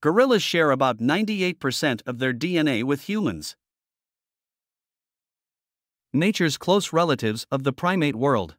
Gorillas share about 98% of their DNA with humans. Nature's close relatives of the primate world.